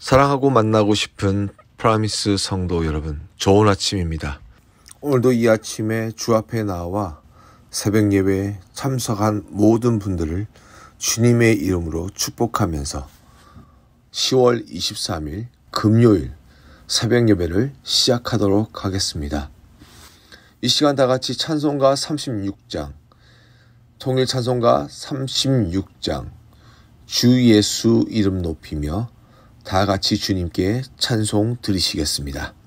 사랑하고 만나고 싶은 프라미스 성도 여러분, 좋은 아침입니다. 오늘도 이 아침에 주 앞에 나와 새벽 예배에 참석한 모든 분들을 주님의 이름으로 축복하면서 10월 23일 금요일 새벽 예배를 시작하도록 하겠습니다. 이 시간 다 같이 찬송가 36장, 통일 찬송가 36장, 주 예수 이름 높이며 다 같이 주님께 찬송 드리시겠습니다.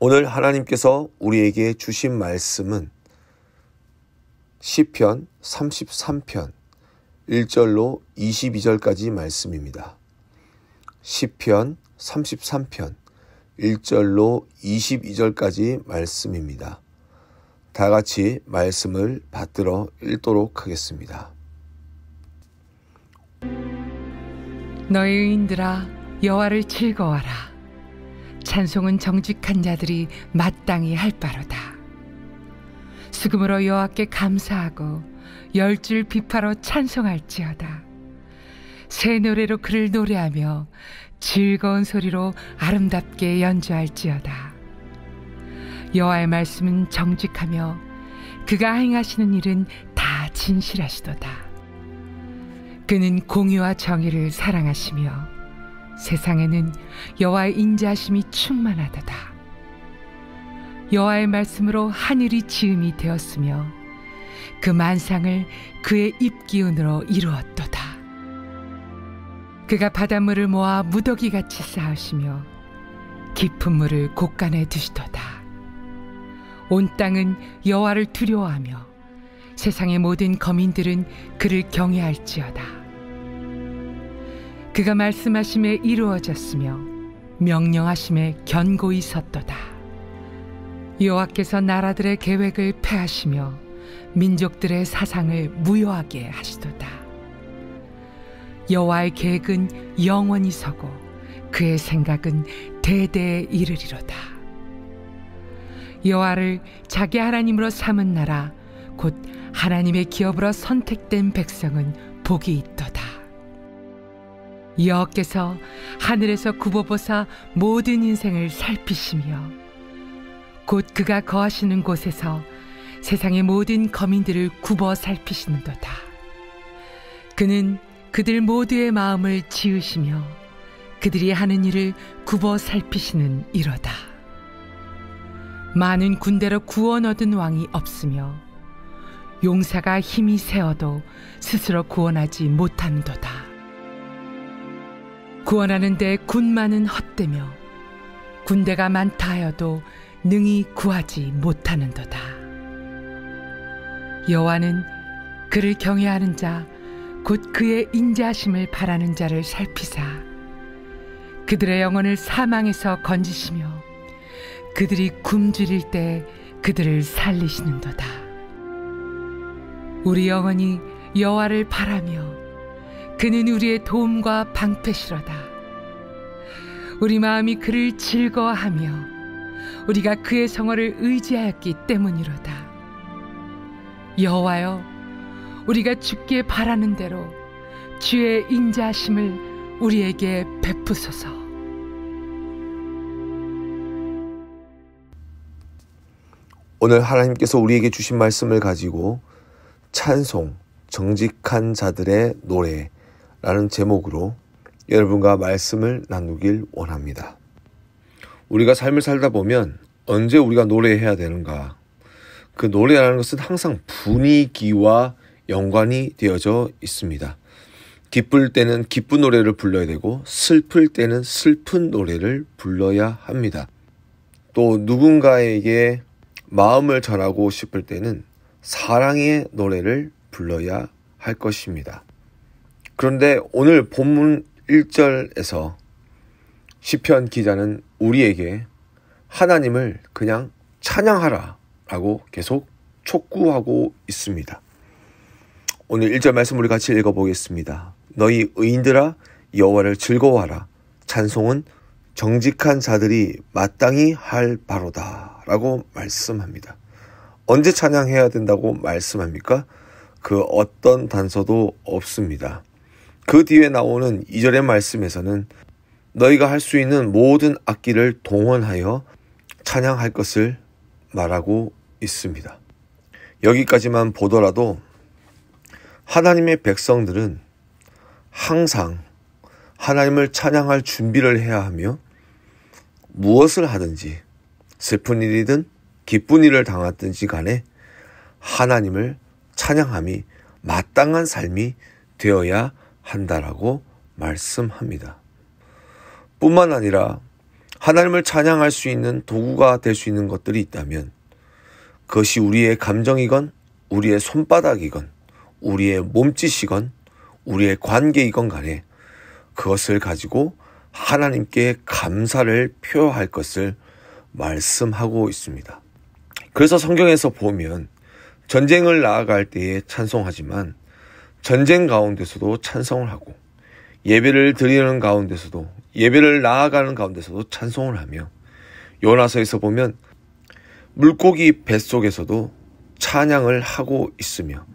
오늘 하나님께서 우리에게 주신 말씀은 시편 33편 1절로 22절까지 말씀입니다. 시편 33편 1절로 22절까지 말씀입니다. 다 같이 말씀을 받들어 읽도록 하겠습니다. 너희 의인들아 여호와를 즐거워라 찬송은 정직한 자들이 마땅히 할 바로다. 수금으로 여호와께 감사하고 열줄 비파로 찬송할지어다. 새 노래로 그를 노래하며 즐거운 소리로 아름답게 연주할지어다. 여호와의 말씀은 정직하며 그가 행하시는 일은 다 진실하시도다. 그는 공의와 정의를 사랑하시며 세상에는 여호와의 인자심이 충만하도다. 여호와의 말씀으로 하늘이 지음이 되었으며 그 만상을 그의 입기운으로 이루었도다. 그가 바닷물을 모아 무더기 같이 쌓으시며 깊은 물을 곳간에 두시도다. 온 땅은 여호와를 두려워하며 세상의 모든 거민들은 그를 경외할지어다. 그가 말씀하심에 이루어졌으며 명령하심에 견고히 섰도다. 여호와께서 나라들의 계획을 패하시며 민족들의 사상을 무효하게 하시도다. 여호와의 계획은 영원히 서고 그의 생각은 대대에 이르리로다. 여호와를 자기 하나님으로 삼은 나라 곧 하나님의 기업으로 선택된 백성은 복이 있도다. 여호께서 하늘에서 굽어보사 모든 인생을 살피시며 곧 그가 거하시는 곳에서 세상의 모든 거민들을 굽어 살피시는도다. 그는 그들 모두의 마음을 지으시며 그들이 하는 일을 굽어 살피시는 이로다. 많은 군대로 구원 얻은 왕이 없으며 용사가 힘이 세어도 스스로 구원하지 못하는도다. 구원하는 데 군만은 헛되며 군대가 많다 하여도 능히 구하지 못하는도다. 여호와는 그를 경외하는 자, 곧 그의 인자하심을 바라는 자를 살피사 그들의 영혼을 사망에서 건지시며 그들이 굶주릴 때 그들을 살리시는도다. 우리 영혼이 여호와를 바라며 그는 우리의 도움과 방패시로다. 우리 마음이 그를 즐거워하며 우리가 그의 성어를 의지하였기 때문이로다. 여호와여, 우리가 죽게 바라는 대로 주의 인자하심을 우리에게 베푸소서. 오늘 하나님께서 우리에게 주신 말씀을 가지고 찬송, 정직한 자들의 노래 라는 제목으로 여러분과 말씀을 나누길 원합니다. 우리가 삶을 살다 보면 언제 우리가 노래해야 되는가? 그 노래라는 것은 항상 분위기와 연관이 되어져 있습니다. 기쁠 때는 기쁜 노래를 불러야 되고 슬플 때는 슬픈 노래를 불러야 합니다. 또 누군가에게 마음을 전하고 싶을 때는 사랑의 노래를 불러야 할 것입니다. 그런데 오늘 본문 1절에서 시편 기자는 우리에게 하나님을 그냥 찬양하라 라고 계속 촉구하고 있습니다. 오늘 1절 말씀 우리 같이 읽어보겠습니다. 너희 의인들아 여호와를 즐거워하라. 찬송은 정직한 자들이 마땅히 할 바로다 라고 말씀합니다. 언제 찬양해야 된다고 말씀합니까? 그 어떤 단서도 없습니다. 그 뒤에 나오는 2절의 말씀에서는 너희가 할 수 있는 모든 악기를 동원하여 찬양할 것을 말하고 있습니다. 여기까지만 보더라도 하나님의 백성들은 항상 하나님을 찬양할 준비를 해야 하며 무엇을 하든지 슬픈 일이든 기쁜 일을 당하든지 간에 하나님을 찬양함이 마땅한 삶이 되어야 한다라고 말씀합니다. 뿐만 아니라 하나님을 찬양할 수 있는 도구가 될 수 있는 것들이 있다면 그것이 우리의 감정이건 우리의 손바닥이건 우리의 몸짓이건 우리의 관계이건 간에 그것을 가지고 하나님께 감사를 표할 것을 말씀하고 있습니다. 그래서 성경에서 보면 전쟁을 나아갈 때에 찬송하지만 전쟁 가운데서도 찬송을 하고 예배를 드리는 가운데서도 예배를 나아가는 가운데서도 찬송을 하며 요나서에서 보면 물고기 뱃속에서도 찬양을 하고 있으며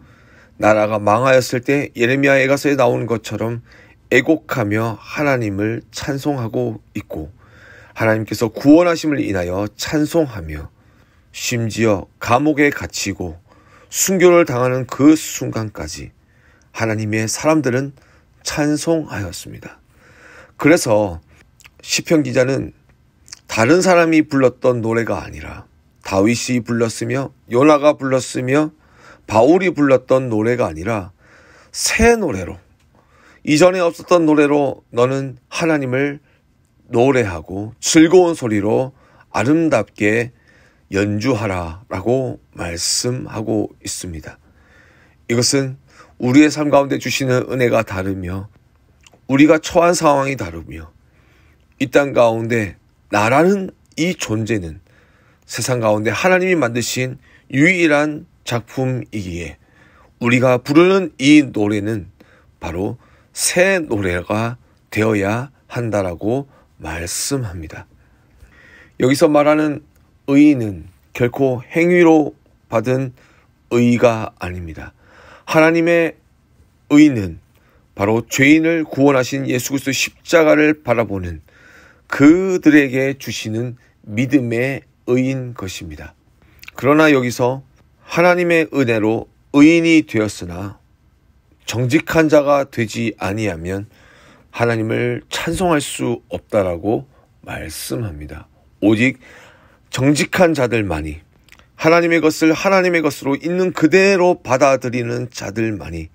나라가 망하였을 때 예레미야 에가서에 나오는 것처럼 애곡하며 하나님을 찬송하고 있고 하나님께서 구원하심을 인하여 찬송하며 심지어 감옥에 갇히고 순교를 당하는 그 순간까지 하나님의 사람들은 찬송하였습니다. 그래서 시편 기자는 다른 사람이 불렀던 노래가 아니라 다윗이 불렀으며 요나가 불렀으며 바울이 불렀던 노래가 아니라 새 노래로 이전에 없었던 노래로 너는 하나님을 노래하고 즐거운 소리로 아름답게 연주하라 라고 말씀하고 있습니다. 이것은 우리의 삶 가운데 주시는 은혜가 다르며 우리가 처한 상황이 다르며 이 땅 가운데 나라는 이 존재는 세상 가운데 하나님이 만드신 유일한 작품이기에 우리가 부르는 이 노래는 바로 새 노래가 되어야 한다라고 말씀합니다. 여기서 말하는 의인은 결코 행위로 받은 의가 아닙니다. 하나님의 의는 바로 죄인을 구원하신 예수 그리스도 십자가를 바라보는 그들에게 주시는 믿음의 의인 것입니다. 그러나 여기서 하나님의 은혜로 의인이 되었으나 정직한 자가 되지 아니하면 하나님을 찬송할 수 없다라고 말씀합니다. 오직 정직한 자들만이 하나님의 것을 하나님의 것으로 있는 그대로 받아들이는 자들만이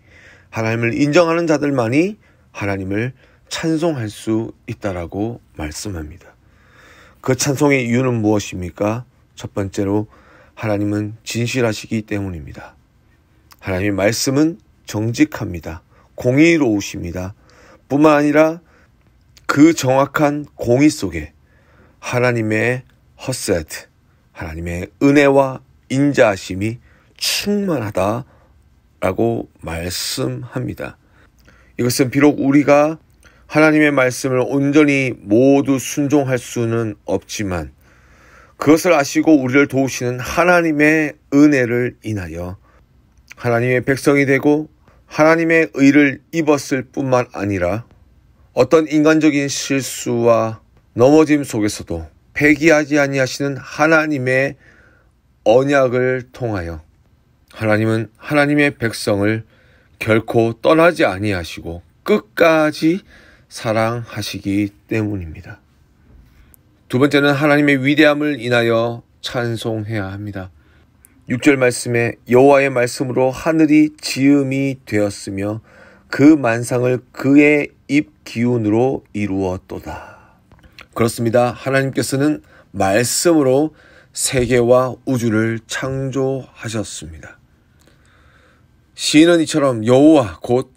하나님을 인정하는 자들만이 하나님을 찬송할 수 있다라고 말씀합니다. 그 찬송의 이유는 무엇입니까? 첫 번째로 하나님은 진실하시기 때문입니다. 하나님의 말씀은 정직합니다. 공의로우십니다. 뿐만 아니라 그 정확한 공의 속에 하나님의 허세트, 하나님의 은혜와 인자하심이 충만하다라고 말씀합니다. 이것은 비록 우리가 하나님의 말씀을 온전히 모두 순종할 수는 없지만 그것을 아시고 우리를 도우시는 하나님의 은혜를 인하여 하나님의 백성이 되고 하나님의 의를 입었을 뿐만 아니라 어떤 인간적인 실수와 넘어짐 속에서도 폐기하지 아니하시는 하나님의 언약을 통하여 하나님은 하나님의 백성을 결코 떠나지 아니하시고 끝까지 사랑하시기 때문입니다. 두 번째는 하나님의 위대함을 인하여 찬송해야 합니다. 6절 말씀에 여호와의 말씀으로 하늘이 지음이 되었으며 그 만상을 그의 입 기운으로 이루었도다. 그렇습니다. 하나님께서는 말씀으로 세계와 우주를 창조하셨습니다. 시인은 이처럼 여호와 곧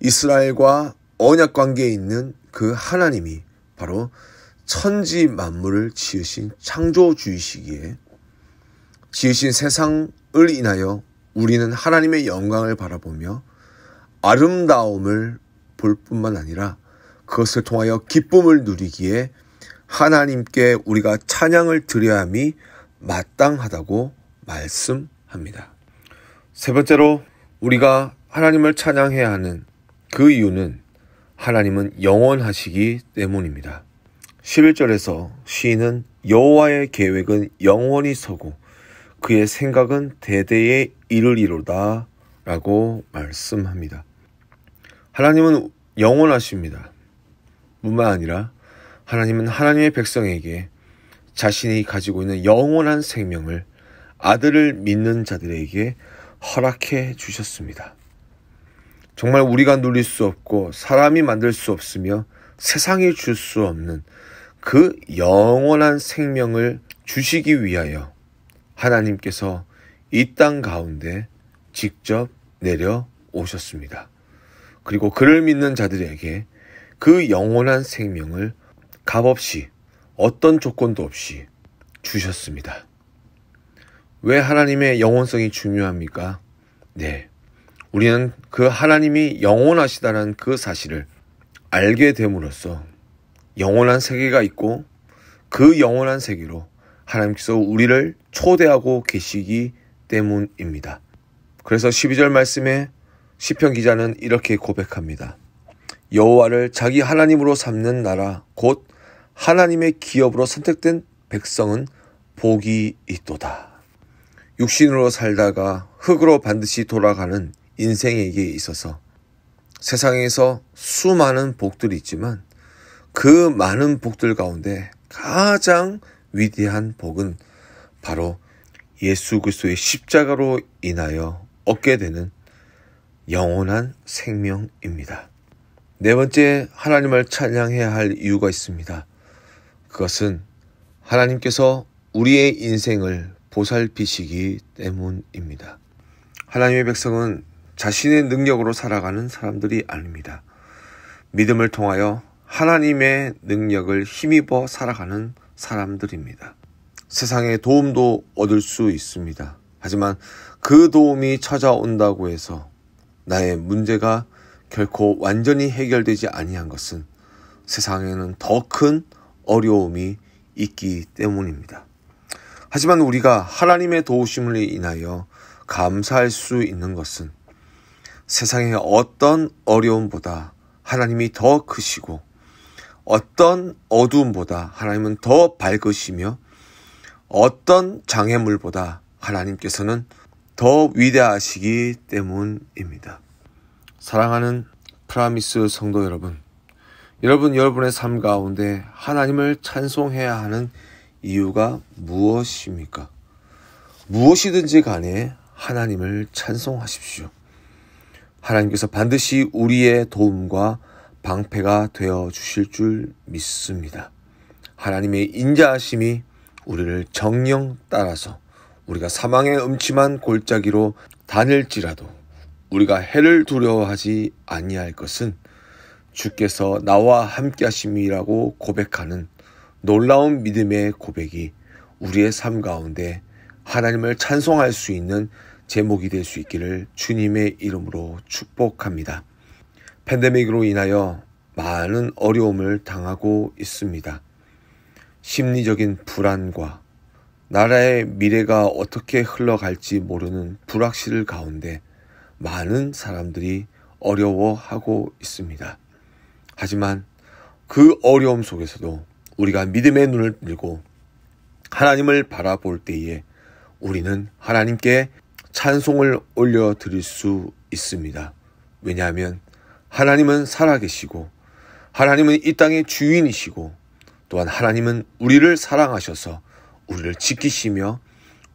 이스라엘과 언약 관계에 있는 그 하나님이 바로 천지 만물을 지으신 창조주이시기에 지으신 세상을 인하여 우리는 하나님의 영광을 바라보며 아름다움을 볼 뿐만 아니라 그것을 통하여 기쁨을 누리기에 하나님께 우리가 찬양을 드려야 함이 마땅하다고 말씀합니다. 세 번째로 우리가 하나님을 찬양해야 하는 그 이유는 하나님은 영원하시기 때문입니다. 11절에서 시인은 여호와의 계획은 영원히 서고 그의 생각은 대대에 이르리로다 라고 말씀합니다. 하나님은 영원하십니다. 뿐만 아니라 하나님은 하나님의 백성에게 자신이 가지고 있는 영원한 생명을 아들을 믿는 자들에게 허락해 주셨습니다. 정말 우리가 누릴 수 없고 사람이 만들 수 없으며 세상이 줄 수 없는 그 영원한 생명을 주시기 위하여 하나님께서 이 땅 가운데 직접 내려오셨습니다. 그리고 그를 믿는 자들에게 그 영원한 생명을 값없이 어떤 조건도 없이 주셨습니다. 왜 하나님의 영원성이 중요합니까? 네. 우리는 그 하나님이 영원하시다는 그 사실을 알게 됨으로써 영원한 세계가 있고 그 영원한 세계로 하나님께서 우리를 초대하고 계시기 때문입니다. 그래서 12절 말씀에 시편 기자는 이렇게 고백합니다. 여호와를 자기 하나님으로 삼는 나라 곧 하나님의 기업으로 선택된 백성은 복이 있도다. 육신으로 살다가 흙으로 반드시 돌아가는 인생에게 있어서 세상에서 수많은 복들이 있지만 그 많은 복들 가운데 가장 위대한 복은 바로 예수 그리스도의 십자가로 인하여 얻게 되는 영원한 생명입니다. 네 번째 하나님을 찬양해야 할 이유가 있습니다. 그것은 하나님께서 우리의 인생을 보살피시기 때문입니다. 하나님의 백성은 자신의 능력으로 살아가는 사람들이 아닙니다. 믿음을 통하여 하나님의 능력을 힘입어 살아가는 사람들입니다. 세상에 도움도 얻을 수 있습니다. 하지만 그 도움이 찾아온다고 해서 나의 문제가 결코 완전히 해결되지 아니한 것은 세상에는 더 큰 어려움이 있기 때문입니다. 하지만 우리가 하나님의 도우심을 인하여 감사할 수 있는 것은 세상의 어떤 어려움보다 하나님이 더 크시고 어떤 어두움보다 하나님은 더 밝으시며 어떤 장애물보다 하나님께서는 더 위대하시기 때문입니다. 사랑하는 프라미스 성도 여러분, 여러분 여러분의 삶 가운데 하나님을 찬송해야 하는 이유가 무엇입니까? 무엇이든지 간에 하나님을 찬송하십시오. 하나님께서 반드시 우리의 도움과 방패가 되어 주실 줄 믿습니다. 하나님의 인자하심이 우리를 정령 따라서 우리가 사망의 음침한 골짜기로 다닐지라도 우리가 해를 두려워하지 아니할 것은 주께서 나와 함께 하심이라고 고백하는 놀라운 믿음의 고백이 우리의 삶 가운데 하나님을 찬송할 수 있는 제목이 될 수 있기를 주님의 이름으로 축복합니다. 팬데믹으로 인하여 많은 어려움을 당하고 있습니다. 심리적인 불안과 나라의 미래가 어떻게 흘러갈지 모르는 불확실 가운데 많은 사람들이 어려워하고 있습니다. 하지만 그 어려움 속에서도 우리가 믿음의 눈을 들고 하나님을 바라볼 때에 우리는 하나님께 찬송을 올려드릴 수 있습니다. 왜냐하면 하나님은 살아계시고 하나님은 이 땅의 주인이시고 또한 하나님은 우리를 사랑하셔서 우리를 지키시며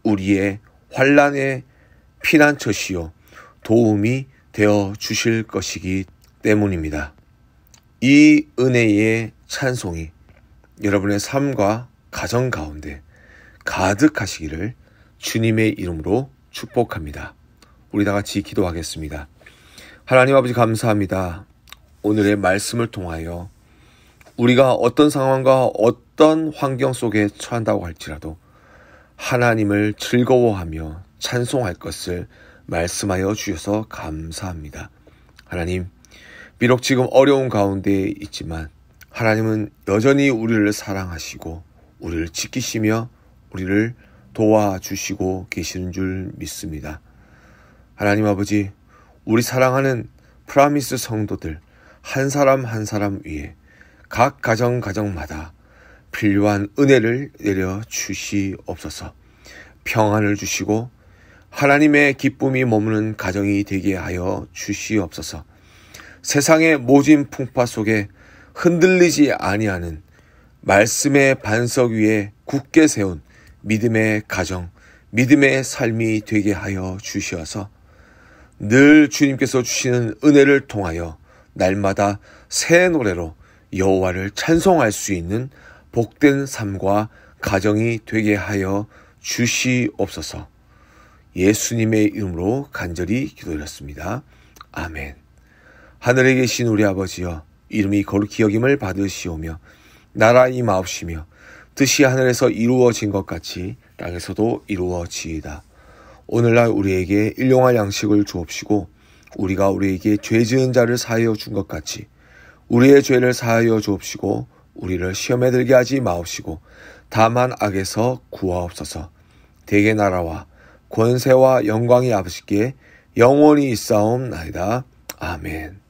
우리의 환란의 피난처시요 도움이 되어 주실 것이기 때문입니다. 이 은혜의 찬송이 여러분의 삶과 가정 가운데 가득하시기를 주님의 이름으로 축복합니다. 우리 다 같이 기도하겠습니다. 하나님 아버지 감사합니다. 오늘의 말씀을 통하여 우리가 어떤 상황과 어떤 환경 속에 처한다고 할지라도 하나님을 즐거워하며 찬송할 것을 말씀하여 주셔서 감사합니다. 하나님, 비록 지금 어려운 가운데 있지만 하나님은 여전히 우리를 사랑하시고 우리를 지키시며 우리를 도와주시고 계시는 줄 믿습니다. 하나님 아버지, 우리 사랑하는 프라미스 성도들 한 사람 한 사람 위에 각 가정 가정마다 필요한 은혜를 내려 주시옵소서. 평안을 주시고 하나님의 기쁨이 머무는 가정이 되게 하여 주시옵소서. 세상의 모진 풍파 속에 흔들리지 아니하는 말씀의 반석 위에 굳게 세운 믿음의 가정, 믿음의 삶이 되게 하여 주시어서 늘 주님께서 주시는 은혜를 통하여 날마다 새 노래로 여호와를 찬송할 수 있는 복된 삶과 가정이 되게 하여 주시옵소서. 예수님의 이름으로 간절히 기도드렸습니다. 아멘. 하늘에 계신 우리 아버지여 이름이 거룩히 여김을 받으시오며 나라 임하옵시며 뜻이 하늘에서 이루어진 것 같이 땅에서도 이루어지이다. 오늘날 우리에게 일용할 양식을 주옵시고 우리가 우리에게 죄 지은 자를 사하여 준 것 같이 우리의 죄를 사하여 주옵시고 우리를 시험에 들게 하지 마옵시고 다만 악에서 구하옵소서. 대개 나라와 권세와 영광이 아버지께 영원히 있사옵나이다. 아멘.